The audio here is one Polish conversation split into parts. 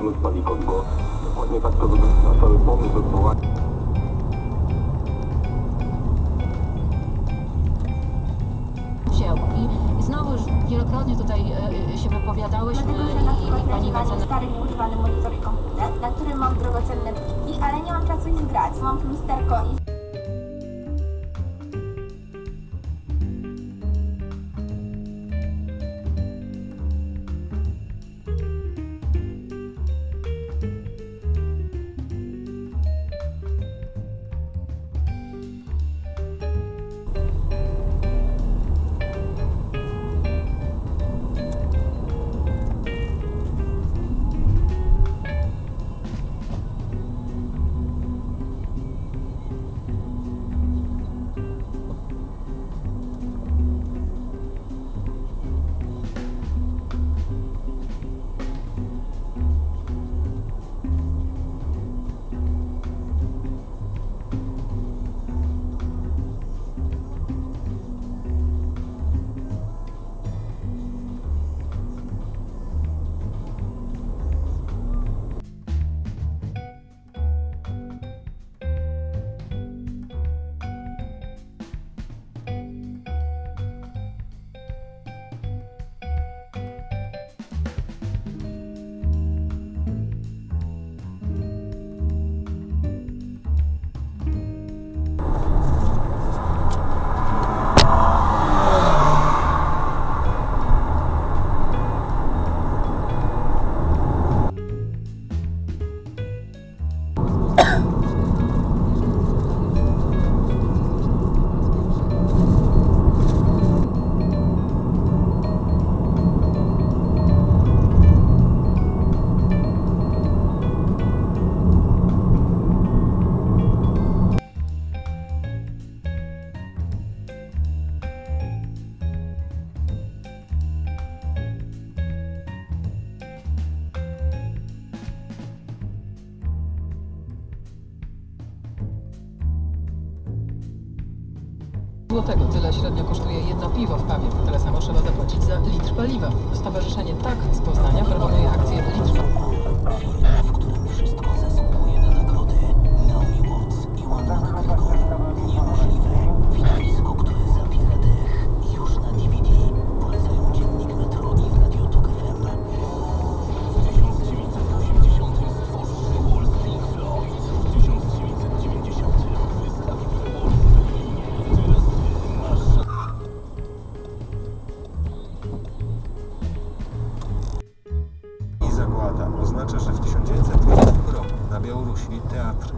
Janusz Palikot, bo dokładnie tak to wygląda cały pomysł odwołania. wzięło. I znowu już wielokrotnie tutaj e, się wypowiadałyśmy Dlatego, że na i, i pani pani Macena stary używany monitor i komputer, na którym mam drogocenne pliki, ale nie mam czasu ich zgrać. Mam lusterko i Złotego tyle średnio kosztuje jedno piwo w pawie. Tyle samo trzeba zapłacić za litr paliwa. Stowarzyszenie Tak z Poznania proponuje akcję litr lata oznacza, że w 1920 roku na Białorusi teatr.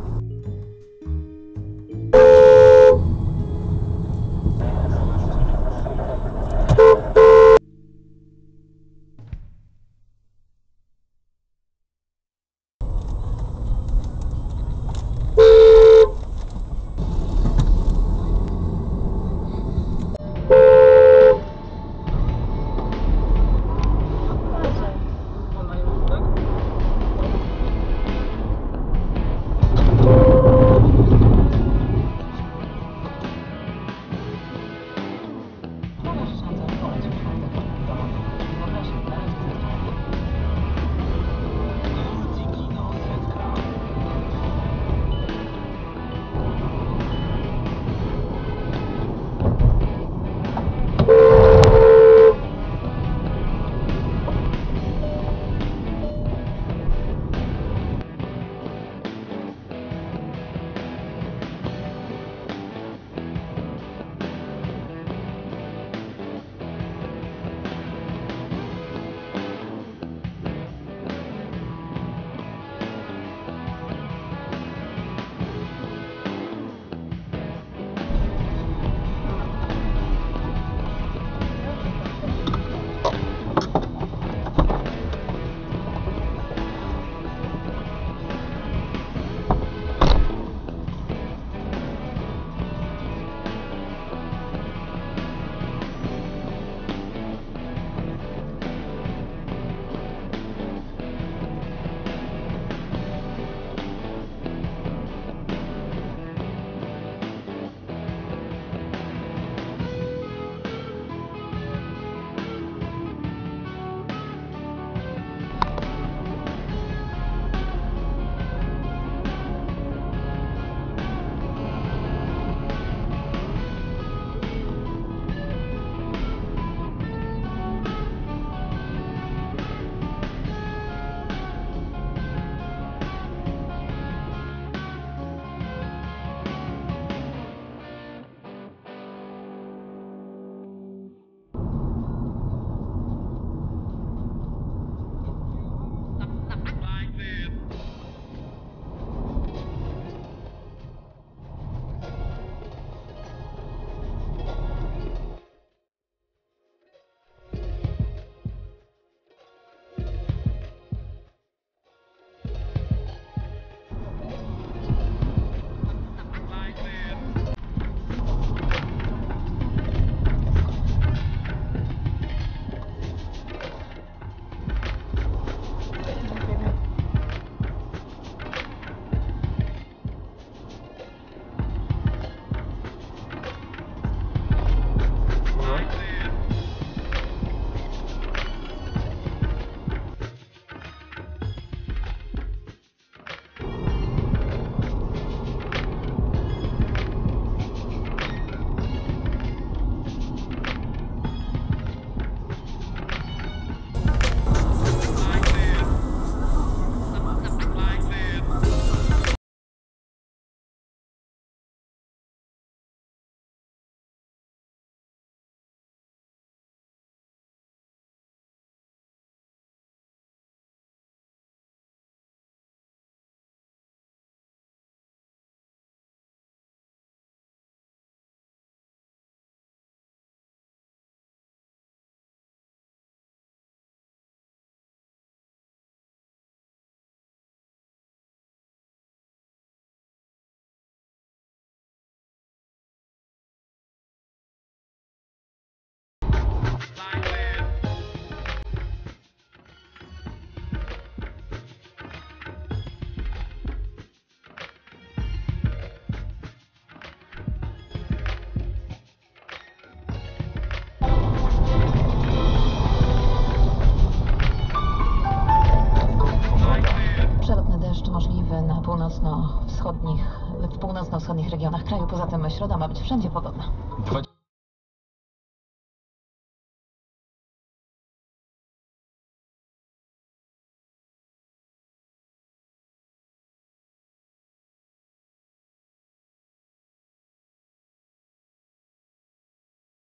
Poza tym środa ma być wszędzie podobna.